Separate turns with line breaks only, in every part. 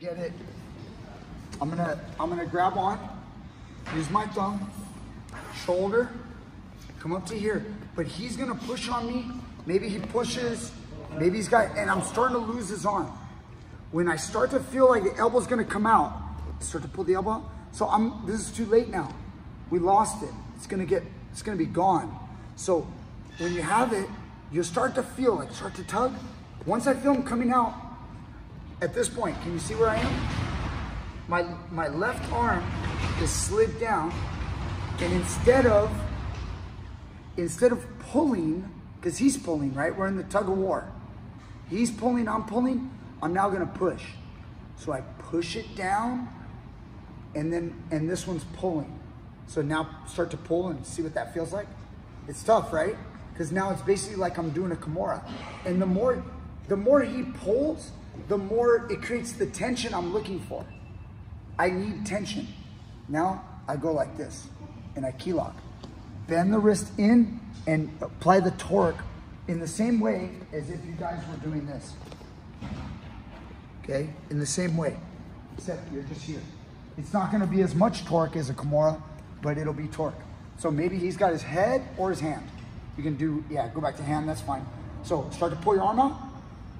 get it. I'm gonna I'm gonna grab on, use my thumb, shoulder, come up to here. But he's gonna push on me. Maybe he pushes, maybe he's got, and I'm starting to lose his arm. When I start to feel like the elbow's gonna come out, start to pull the elbow. So I'm this is too late now. We lost it. It's gonna get it's gonna be gone. So when you have it, you start to feel like start to tug. Once I feel him coming out, at this point, can you see where I am? My, my left arm is slid down and instead of, instead of pulling, because he's pulling, right? We're in the tug of war. He's pulling, I'm pulling, I'm now gonna push. So I push it down and then, and this one's pulling. So now start to pull and see what that feels like. It's tough, right? Because now it's basically like I'm doing a Kimura. And the more, the more he pulls, the more it creates the tension I'm looking for. I need tension. Now I go like this and I key lock. Bend the wrist in and apply the torque in the same way as if you guys were doing this. Okay, in the same way, except you're just here. It's not gonna be as much torque as a Kimura, but it'll be torque. So maybe he's got his head or his hand. You can do, yeah, go back to hand, that's fine. So start to pull your arm out.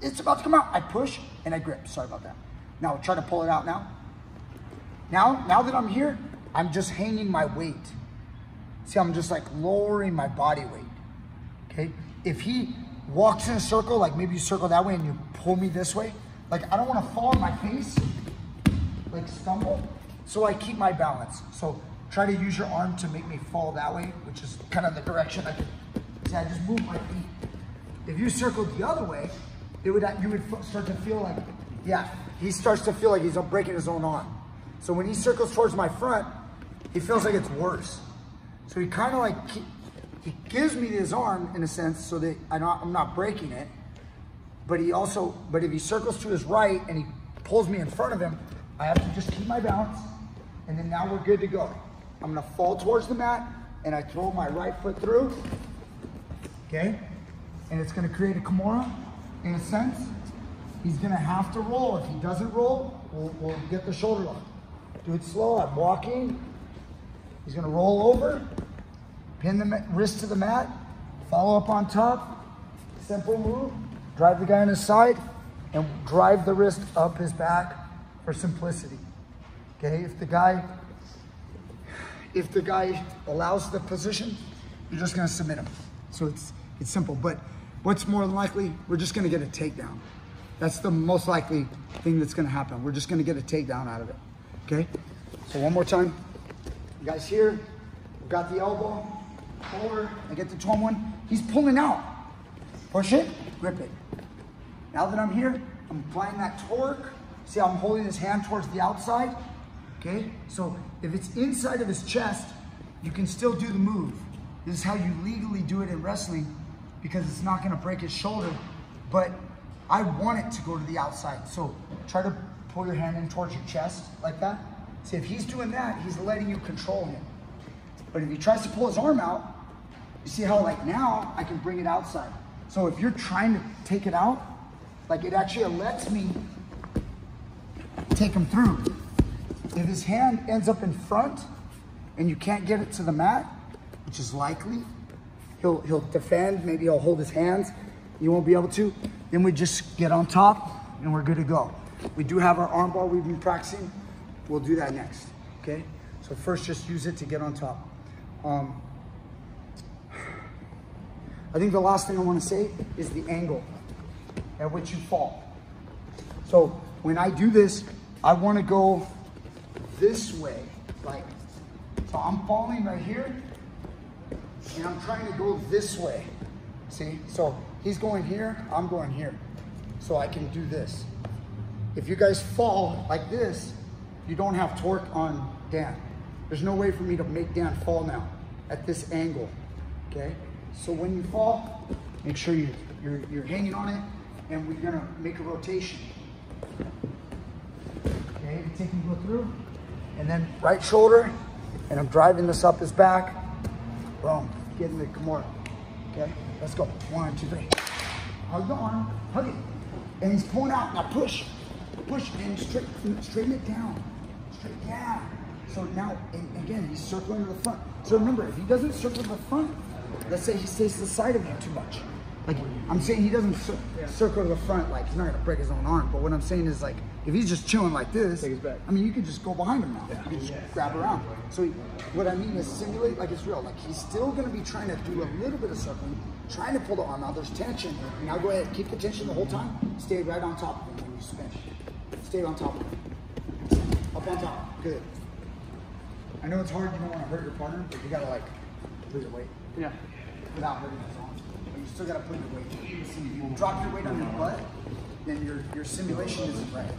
It's about to come out. I push and I grip. Sorry about that. Now try to pull it out now. Now, now that I'm here, I'm just hanging my weight. See, I'm just like lowering my body weight. Okay. If he walks in a circle, like maybe you circle that way and you pull me this way, like I don't want to fall on my face, like stumble. So I keep my balance. So try to use your arm to make me fall that way, which is kind of the direction I can. See, I just move my feet. If you circled the other way, it would you would start to feel like, yeah, he starts to feel like he's breaking his own arm. So when he circles towards my front, he feels like it's worse. So he kind of like, he gives me his arm in a sense so that I'm not, I'm not breaking it. But he also, but if he circles to his right and he pulls me in front of him, I have to just keep my balance. And then now we're good to go. I'm gonna fall towards the mat and I throw my right foot through. Okay? And it's gonna create a Kimura in a sense. He's gonna have to roll. If he doesn't roll, we'll, we'll get the shoulder lock. Do it slow. I'm walking. He's gonna roll over, pin the wrist to the mat, follow up on top. Simple move. Drive the guy on his side and drive the wrist up his back for simplicity. Okay, if the guy if the guy allows the position, you're just gonna submit him. So it's it's simple. But what's more than likely, we're just gonna get a takedown. That's the most likely thing that's gonna happen. We're just gonna get a takedown out of it. Okay? So one more time. You guys here, we've got the elbow, shoulder, I get the 12 one. He's pulling out. Push it, grip it. Now that I'm here, I'm applying that torque. See how I'm holding his hand towards the outside? Okay? So if it's inside of his chest, you can still do the move. This is how you legally do it in wrestling because it's not gonna break his shoulder, but I want it to go to the outside. So try to pull your hand in towards your chest like that. See, if he's doing that, he's letting you control him. But if he tries to pull his arm out, you see how like now I can bring it outside. So if you're trying to take it out, like it actually lets me take him through. If his hand ends up in front and you can't get it to the mat, which is likely, he'll, he'll defend, maybe he'll hold his hands, you won't be able to, then we just get on top and we're good to go. We do have our armbar we've been practicing. We'll do that next, okay? So first just use it to get on top. Um, I think the last thing I wanna say is the angle at which you fall. So when I do this, I wanna go this way, like, so I'm falling right here, and I'm trying to go this way. See, so he's going here, I'm going here. So I can do this. If you guys fall like this, you don't have torque on Dan. There's no way for me to make Dan fall now at this angle, okay? So when you fall, make sure you, you're, you're hanging on it and we're gonna make a rotation. Okay, take him go through. And then right shoulder, and I'm driving this up his back. Boom, getting the Kimura. Okay, let's go. One, two, three. Hug the arm, hug it. And he's pulling out, now push. push and straight, straighten it down. Straight, yeah. So now, again, he's circling to the front. So remember, if he doesn't circle to the front, let's say he stays to the side of you too much. Like, I'm saying he doesn't cir- circle to the front, like, he's not gonna break his own arm. But what I'm saying is, like, if he's just chilling like this,
Take his back.
I mean, you can just go behind him now. You can just grab around. So he, what I mean is simulate like it's real. Like, he's still gonna be trying to do a little bit of circling, trying to pull the arm out. There's tension. Now go ahead, keep the tension the whole time. Stay right on top of him when you spin. Stay on top of him. Up on top. Good. I know it's hard, you don't want to hurt your partner, but you gotta like lose weight
Yeah.
without hurting his arm. You still gotta put your weight. If you drop your weight on your butt, then your, your simulation isn't right.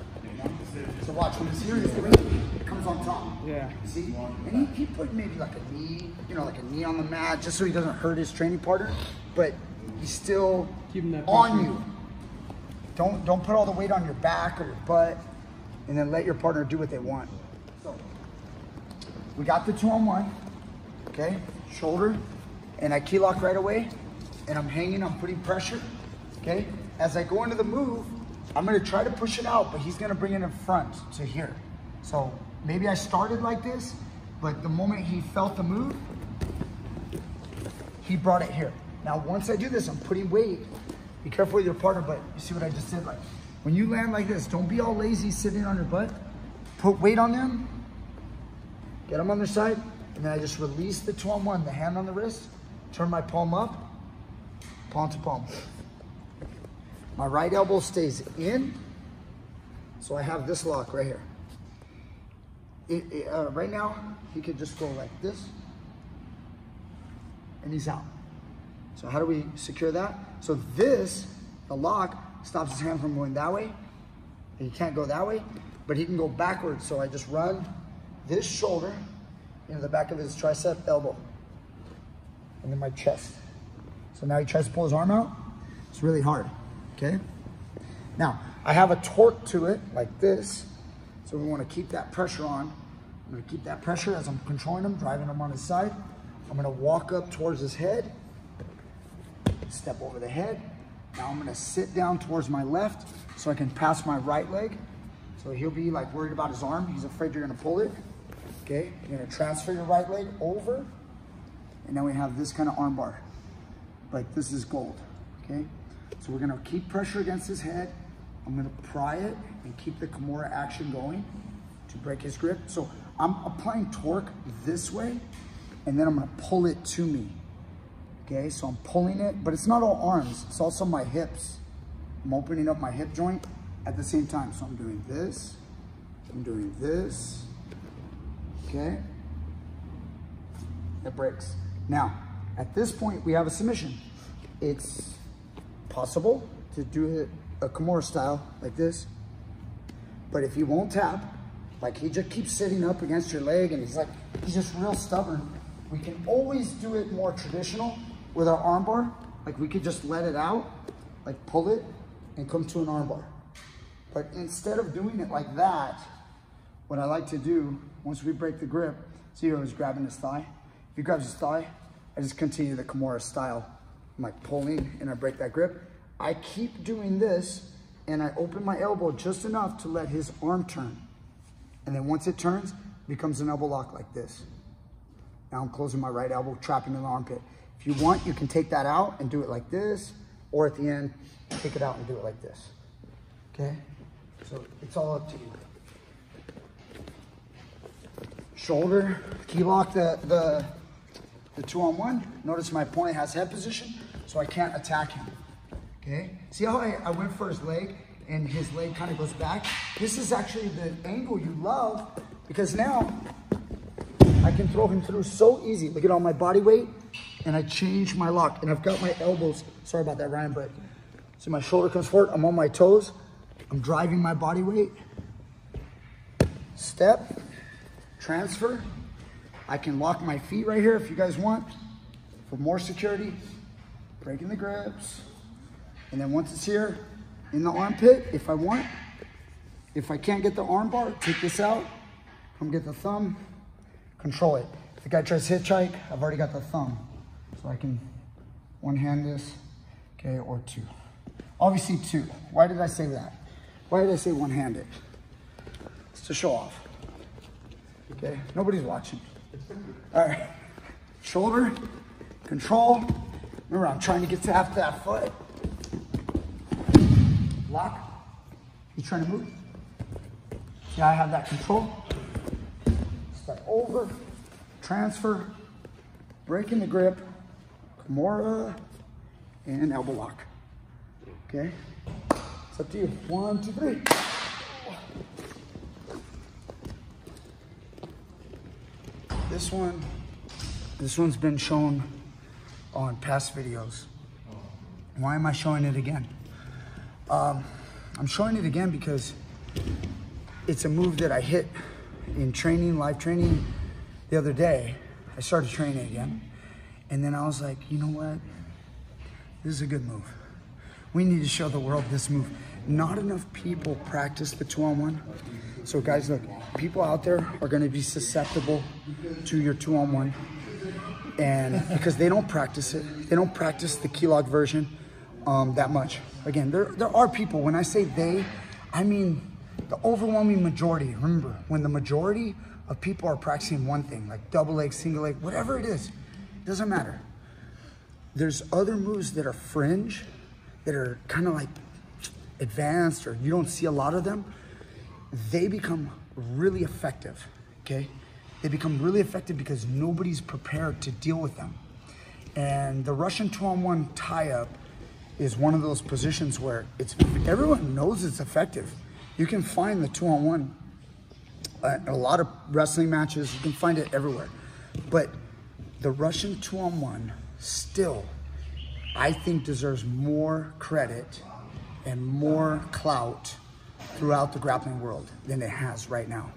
So watch, when he's here, his weight comes on top.
Yeah.
See? And he, he put maybe like a knee, you know, like a knee on the mat just so he doesn't hurt his training partner, but he's still on you. Don't don't put all the weight on your back or your butt and then let your partner do what they want. So we got the two on one, okay? Shoulder, and I key lock right away, and I'm hanging, I'm putting pressure, okay? As I go into the move, I'm gonna try to push it out, but he's gonna bring it in front to here. So maybe I started like this, but the moment he felt the move, he brought it here. Now, once I do this, I'm putting weight. Be careful with your partner, but you see what I just did? Like, when you land like this, don't be all lazy sitting on your butt. Put weight on them, get them on their side, and then I just release the two on one, the hand on the wrist, turn my palm up, palm to palm. My right elbow stays in, so I have this lock right here. It, it, uh, right now, he could just go like this, and he's out. So how do we secure that? So this, the lock, stops his hand from going that way. He can't go that way, but he can go backwards. So I just run this shoulder into the back of his tricep elbow. And then my chest. So now he tries to pull his arm out. It's really hard, okay? Now, I have a torque to it like this. So we wanna keep that pressure on. I'm gonna keep that pressure as I'm controlling him, driving him on his side. I'm gonna walk up towards his head, step over the head. Now I'm gonna sit down towards my left so I can pass my right leg. So he'll be like worried about his arm. He's afraid you're gonna pull it. Okay, you're gonna transfer your right leg over. And then we have this kind of arm bar. Like this is gold, okay? So we're gonna keep pressure against his head. I'm gonna pry it and keep the Kimura action going to break his grip. So I'm applying torque this way, and then I'm gonna pull it to me. Okay, so I'm pulling it, but it's not all arms, it's also my hips. I'm opening up my hip joint at the same time. So I'm doing this, I'm doing this, okay? It breaks. Now, at this point, we have a submission. It's possible to do it a Kimura style like this, but if he won't tap, like he just keeps sitting up against your leg and he's like, he's just real stubborn. We can always do it more traditional with our armbar. Like we could just let it out, like pull it and come to an armbar. But instead of doing it like that, what I like to do, once we break the grip, see how he's grabbing his thigh? If he grabs his thigh, I just continue the Kimura style. I'm like pulling and I break that grip. I keep doing this and I open my elbow just enough to let his arm turn. And then once it turns, it becomes an elbow lock like this. Now I'm closing my right elbow, trapping in the armpit. If you want, you can take that out and do it like this, or at the end, take it out and do it like this. Okay? So it's all up to you. Shoulder, key lock the, the, the two on one. Notice my opponent has head position, so I can't attack him. Okay? See how I, I went for his leg and his leg kind of goes back? This is actually the angle you love because now I can throw him through so easy. Look at all my body weight and I change my lock and I've got my elbows. Sorry about that, Ryan, but see my shoulder comes forward. I'm on my toes. I'm driving my body weight. Step, transfer. I can lock my feet right here if you guys want for more security. Breaking the grips. And then once it's here in the armpit, if I want, if I can't get the arm bar, take this out, come get the thumb, control it. If the guy tries to hitchhike, I've already got the thumb. So I can one hand this, okay, or two. Obviously two. Why did I say that? Why did I say one handed? It's a show off. Okay, nobody's watching. All right, shoulder, control. Remember, I'm trying to get to after that foot. Lock. You trying to move? See, I have that control. Step over, transfer, breaking the grip, Kimura, and elbow lock. Okay? It's up to you. One, two, three. This one, this one's been shown on past videos. Why am I showing it again? Um, I'm showing it again because it's a move that I hit in training, live training the other day. I started training again. And then I was like, you know what? This is a good move. We need to show the world this move. Not enough people practice the two on one. So, guys, look, people out there are going to be susceptible to your two on one. And because they don't practice it, they don't practice the key keylock version um, that much. Again, there, there are people, when I say they, I mean the overwhelming majority. Remember, when the majority of people are practicing one thing, like double leg, single leg, whatever it is, doesn't matter. There's other moves that are fringe, that are kind of like advanced, or you don't see a lot of them. They become really effective, okay? They become really effective because nobody's prepared to deal with them. And the Russian two-on-one tie-up is one of those positions where it's everyone knows it's effective. You can find the two-on-one a lot of wrestling matches. You can find it everywhere. But the Russian two-on-one still, I think, deserves more credit and more clout throughout the grappling world than it has right now,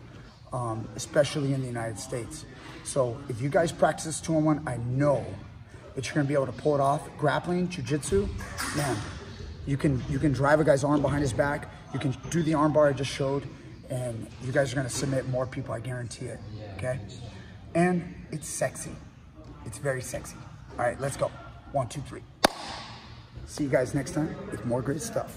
um, especially in the United States. So if you guys practice this two-on-one, I know that you're gonna be able to pull it off. Grappling, jujitsu, man, you can you can drive a guy's arm behind his back. You can do the armbar I just showed, and you guys are gonna submit more people. I guarantee it. Okay, and it's sexy. It's very sexy. All right, let's go. One, two, three. See you guys next time with more great stuff.